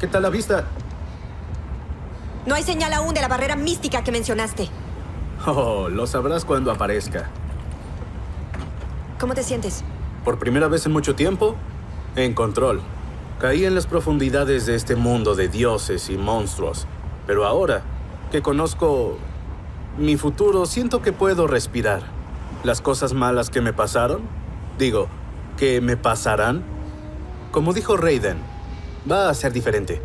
¿Qué tal la vista? No hay señal aún de la barrera mística que mencionaste. Oh, lo sabrás cuando aparezca. ¿Cómo te sientes? Por primera vez en mucho tiempo, en control. Caí en las profundidades de este mundo de dioses y monstruos. Pero ahora que conozco mi futuro, siento que puedo respirar. Las cosas malas que me pasaron, digo, que me pasarán, como dijo Raiden, va a ser diferente.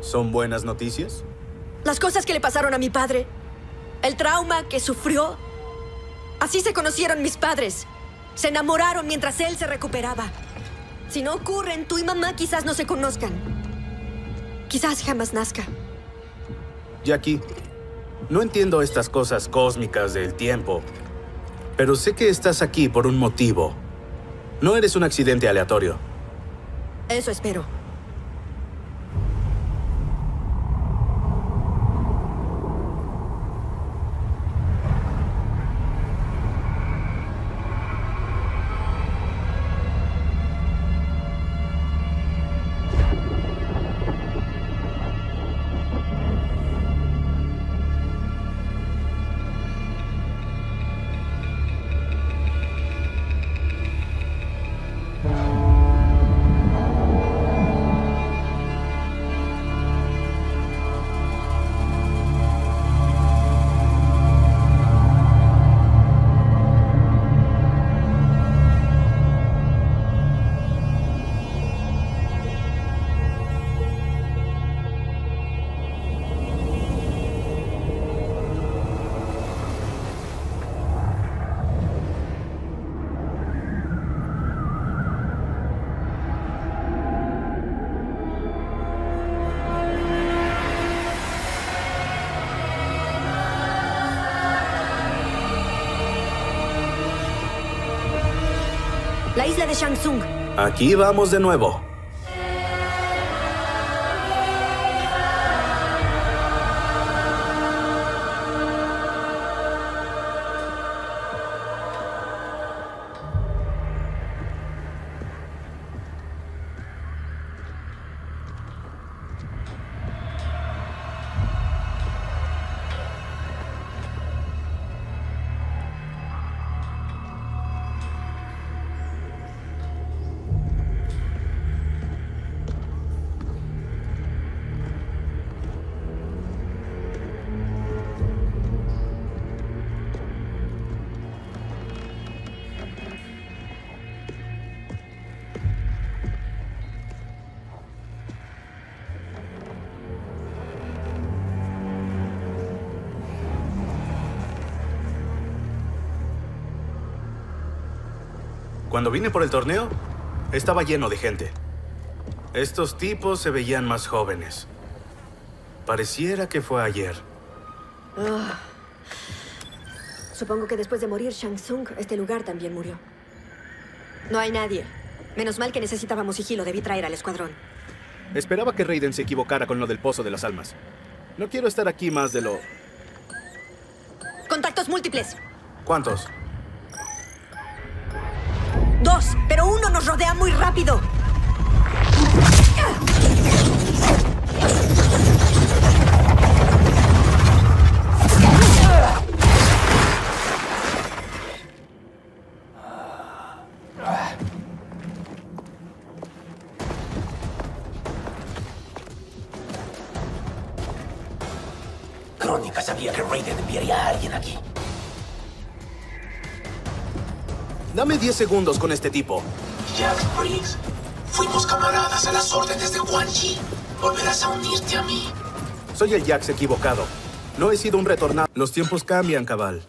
¿Son buenas noticias? Las cosas que le pasaron a mi padre. El trauma que sufrió. Así se conocieron mis padres. Se enamoraron mientras él se recuperaba. Si no ocurren, tú y mamá quizás no se conozcan. Quizás jamás nazca. Jackie, no entiendo estas cosas cósmicas del tiempo, pero sé que estás aquí por un motivo. No eres un accidente aleatorio. Eso espero. Aquí vamos de nuevo. Cuando vine por el torneo, estaba lleno de gente. Estos tipos se veían más jóvenes. Pareciera que fue ayer. Supongo que después de morir Shang Tsung, este lugar también murió. No hay nadie. Menos mal que necesitábamos sigilo. Debí traer al escuadrón. Esperaba que Raiden se equivocara con lo del Pozo de las Almas. No quiero estar aquí más de lo... Contactos múltiples. ¿Cuántos? Pero uno nos rodea muy rápido. Dame 10 segundos con este tipo. Jack Briggs, fuimos camaradas a las órdenes de Quan Chi. Volverás a unirte a mí. Soy el Jax equivocado. No he sido un retornado. Los tiempos cambian, cabal.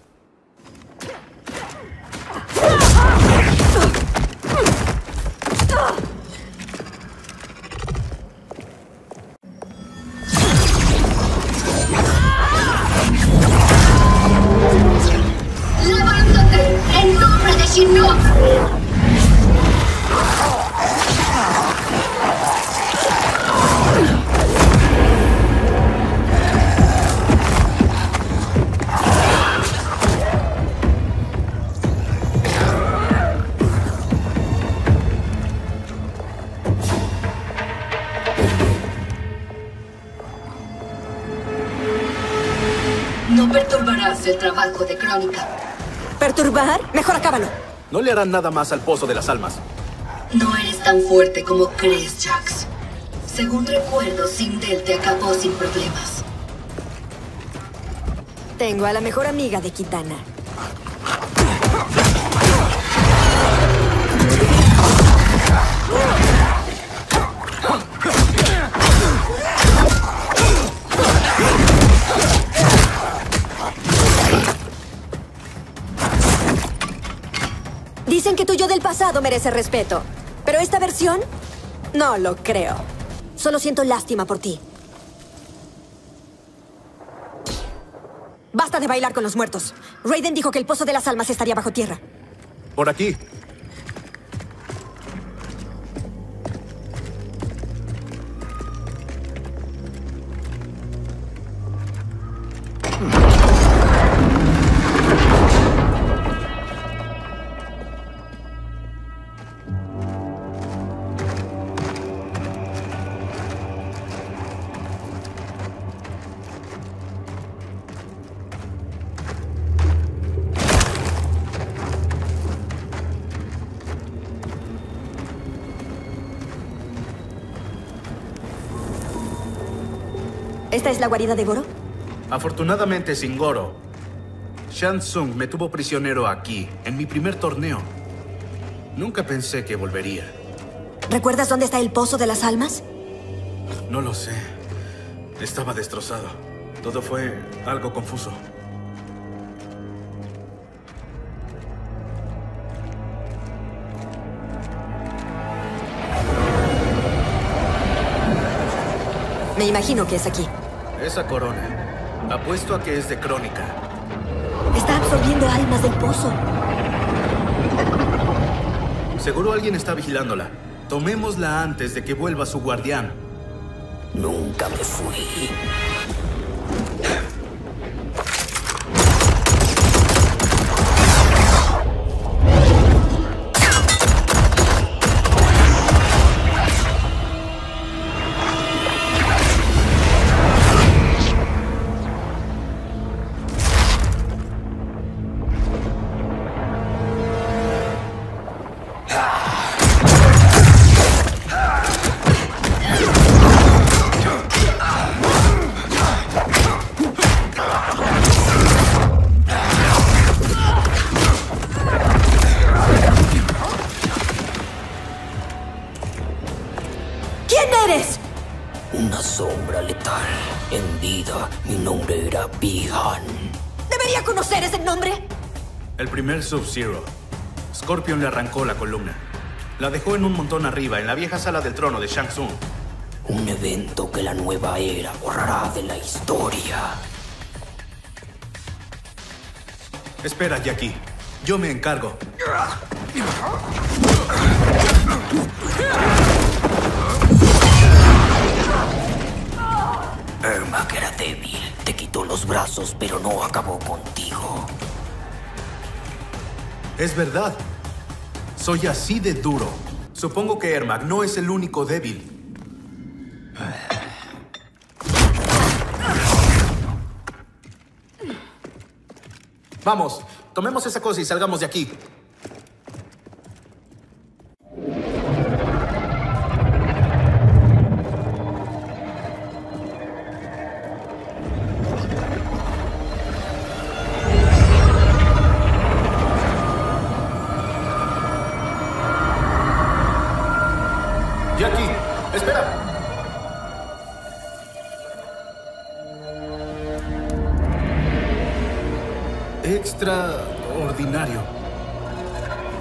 Crónica. ¿Perturbar? Mejor acábalo. No le harán nada más al Pozo de las Almas. No eres tan fuerte como crees, Jax. Según recuerdo, Sindel te acabó sin problemas. Tengo a la mejor amiga de Kitana. Merece respeto. Pero esta versión, no lo creo. Solo siento lástima por ti. Basta de bailar con los muertos. Raiden dijo que el Pozo de las Almas estaría bajo tierra. Por aquí. ¿Esta es la guarida de Goro? Afortunadamente sin Goro. Shang Tsung me tuvo prisionero aquí, en mi primer torneo. Nunca pensé que volvería. ¿Recuerdas dónde está el Pozo de las Almas? No lo sé. Estaba destrozado. Todo fue algo confuso. Me imagino que es aquí. Esa corona. Apuesto a que es de crónica. Está absorbiendo almas del pozo. Seguro alguien está vigilándola. Tomémosla antes de que vuelva su guardián. Nunca me fui. Mi nombre era Bihan. Debería conocer ese nombre. El primer Sub-Zero. Scorpion le arrancó la columna. La dejó en un montón arriba, en la vieja sala del trono de Shang Tsung. Un evento que la nueva era borrará de la historia. Espera, Jackie. Yo me encargo. Ermac era débil. Los brazos, pero no acabó contigo. Es verdad. Soy así de duro. Supongo que Ermac no es el único débil. Vamos, tomemos esa cosa y salgamos de aquí. Espera. Extraordinario.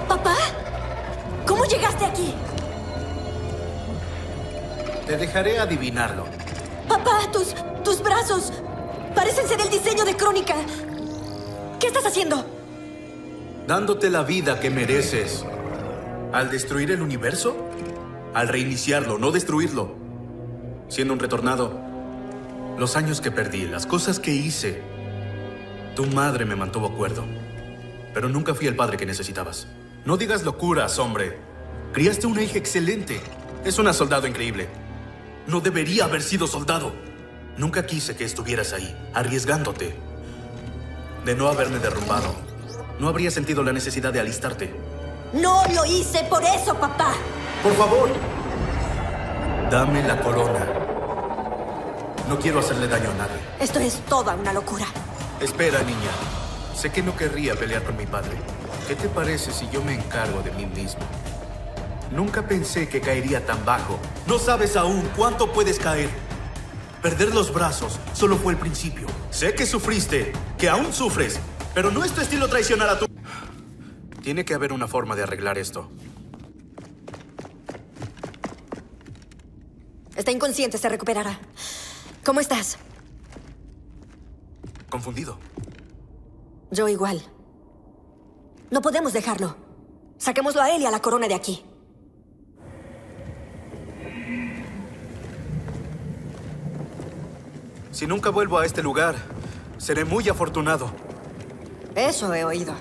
¿Papá? ¿Cómo llegaste aquí? Te dejaré adivinarlo. Papá, tus, tus brazos parecen ser el diseño de Crónica. ¿Qué estás haciendo? Dándote la vida que mereces. ¿Al destruir el universo? Al reiniciarlo, no destruirlo. Siendo un retornado, los años que perdí, las cosas que hice. Tu madre me mantuvo cuerdo. Pero nunca fui el padre que necesitabas. No digas locuras, hombre. Criaste una hija excelente. Es una soldado increíble. No debería haber sido soldado. Nunca quise que estuvieras ahí, arriesgándote. De no haberme derrumbado, no habría sentido la necesidad de alistarte. No lo hice por eso, papá. Por favor, dame la corona. No quiero hacerle daño a nadie. Esto es toda una locura. Espera, niña. Sé que no querría pelear con mi padre. ¿Qué te parece si yo me encargo de mí mismo? Nunca pensé que caería tan bajo. No sabes aún cuánto puedes caer. Perder los brazos solo fue el principio. Sé que sufriste, que aún sufres, pero no es tu estilo traicionar a tu... Tiene que haber una forma de arreglar esto. Está inconsciente, se recuperará. ¿Cómo estás? Confundido. Yo igual. No podemos dejarlo. Saquémoslo a él y a la corona de aquí. Si nunca vuelvo a este lugar, seré muy afortunado. Eso he oído.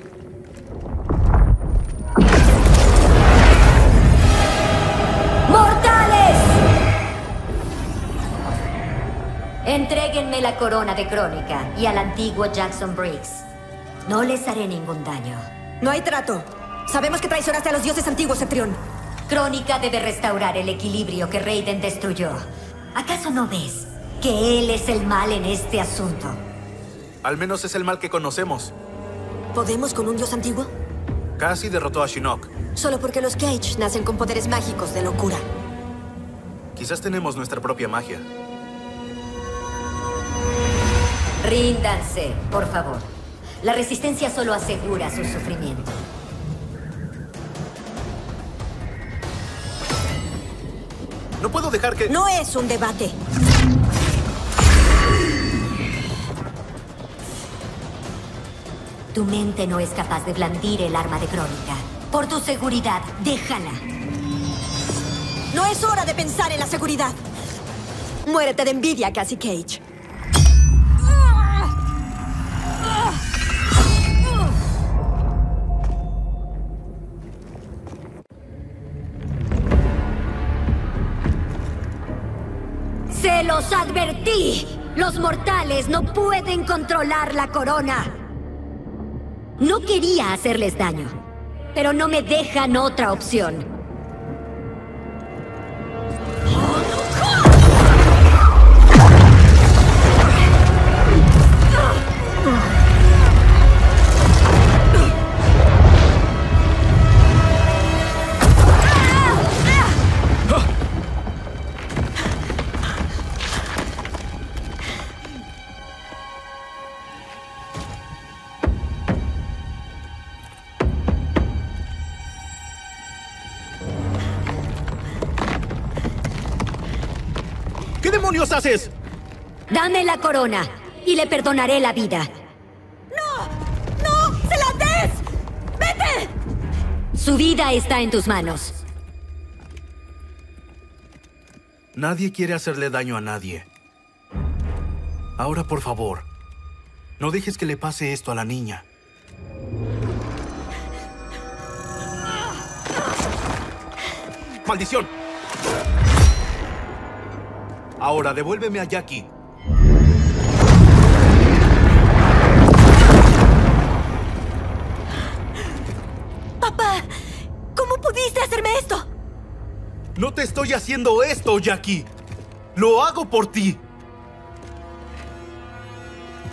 Entréguenme la corona de Crónica y al antiguo Jackson Briggs. No les haré ningún daño. No hay trato. Sabemos que traicionaste a los dioses antiguos, Cetrión. Crónica debe restaurar el equilibrio que Raiden destruyó. ¿Acaso no ves que él es el mal en este asunto? Al menos es el mal que conocemos. ¿Podemos con un dios antiguo? Casi derrotó a Shinnok. Solo porque los Cage nacen con poderes mágicos de locura. Quizás tenemos nuestra propia magia. Ríndanse, por favor. La resistencia solo asegura su sufrimiento. No puedo dejar que... No es un debate. Tu mente no es capaz de blandir el arma de Crónica. Por tu seguridad, déjala. No es hora de pensar en la seguridad. Muérete de envidia, Cassie Cage. Los advertí! Los mortales no pueden controlar la corona. No quería hacerles daño, pero no me dejan otra opción. Haces? Dame la corona y le perdonaré la vida. ¡No! ¡Se la des! ¡Vete! Su vida está en tus manos. Nadie quiere hacerle daño a nadie. Ahora, por favor, no dejes que le pase esto a la niña. ¡Maldición! Ahora, devuélveme a Jackie. ¡Papá! ¿Cómo pudiste hacerme esto? No te estoy haciendo esto, Jackie. Lo hago por ti.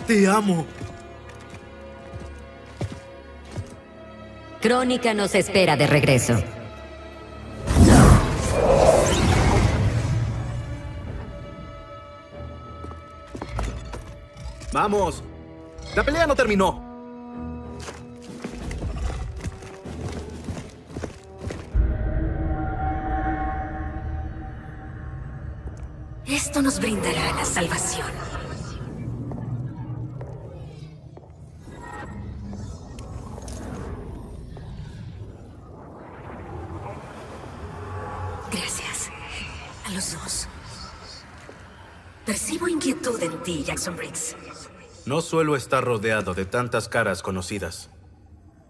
Te amo. Crónica nos espera de regreso. Vamos. La pelea no terminó. Esto nos brindará la salvación. Gracias. A los dos. Percibo inquietud en ti, Jackson Briggs. No suelo estar rodeado de tantas caras conocidas.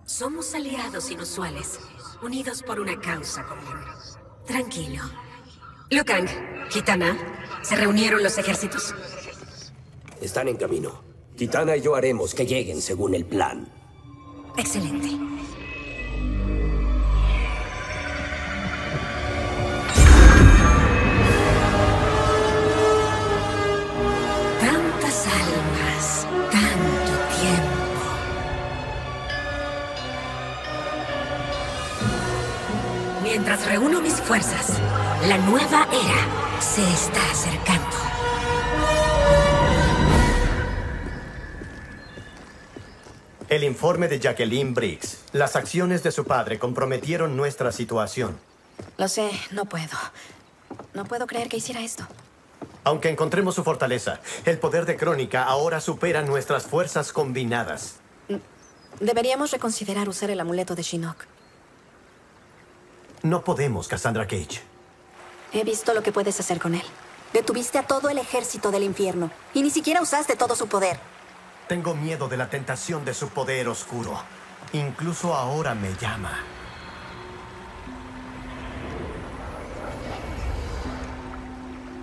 Somos aliados inusuales, unidos por una causa común. Tranquilo. Lukang, Kitana, ¿se reunieron los ejércitos? Están en camino. Kitana y yo haremos que lleguen según el plan. Excelente. Mientras reúno mis fuerzas, la nueva era se está acercando. El informe de Jacqueline Briggs. Las acciones de su padre comprometieron nuestra situación. Lo sé, no puedo. No puedo creer que hiciera esto. Aunque encontremos su fortaleza, el poder de Crónica ahora supera nuestras fuerzas combinadas. Deberíamos reconsiderar usar el amuleto de Shinnok. No podemos, Cassandra Cage. He visto lo que puedes hacer con él. Detuviste a todo el ejército del infierno y ni siquiera usaste todo su poder. Tengo miedo de la tentación de su poder oscuro. Incluso ahora me llama.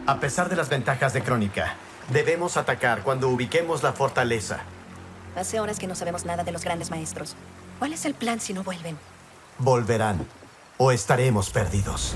A pesar de las ventajas de Crónica, debemos atacar cuando ubiquemos la fortaleza. Hace horas que no sabemos nada de los grandes maestros. ¿Cuál es el plan si no vuelven? Volverán o estaremos perdidos.